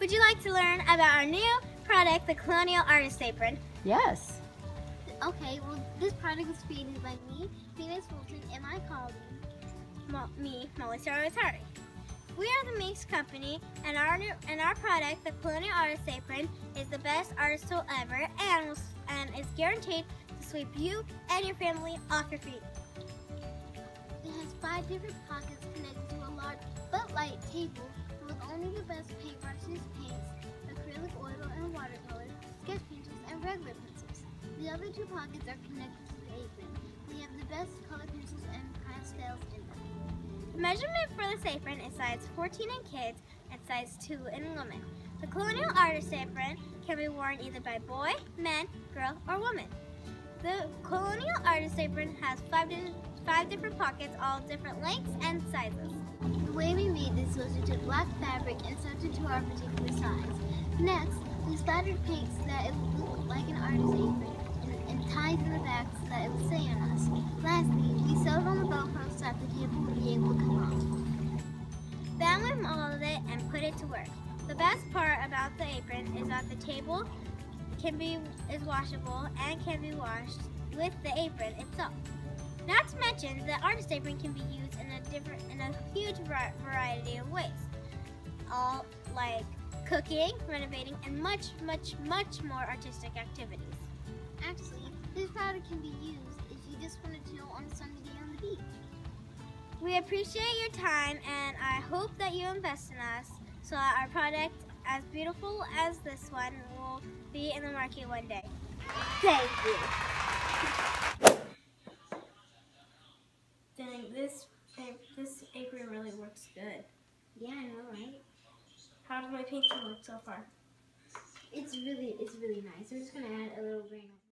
Would you like to learn about our new product, the Colonial Artist Apron? Yes. Okay, well, this product was created by me, Venus Fulton, and my colleague, Mo- me, Melissa Rotari. We are the Mix Company, and our new, and our product, the Colonial Artist Apron, is the best artist tool ever, and and is guaranteed to sweep you and your family off your feet. Five different pockets connected to a large but light table with only the best paintbrushes, paints, acrylic oil and watercolor, sketch pencils, and regular pencils. The other two pockets are connected to the apron. We have the best color pencils and pastels in them. The measurement for this apron is size 14 in kids and size 2 in women. The Colonial Artist Apron can be worn either by boy, man, girl, or woman. The Colonial Artist Apron has five, di- five different pockets, all different lengths and sizes. The way we made this was we took black fabric and sewed it to our particular size. Next, we splattered paint so that it would look like an artist apron and, and tied in the back so that it would stay on us. Lastly, we sewed on the Velcro so that the table would be able to come off. Then we molded it and put it to work. The best part about the apron is that the table can be is washable and can be washed with the apron itself. Not to mention, the artist apron can be used in a different in a huge variety of ways. All like cooking, renovating, and much, much, much more artistic activities. Actually, this product can be used if you just want to chill on a sunny day on the beach. We appreciate your time and I hope that you invest in us so that our product, as beautiful as this one, will be in the market one day. Thank you. Dang, this this apron really works good. Yeah, I know, right? How does my painting look so far? It's really, it's really nice. I'm just gonna add a little grain.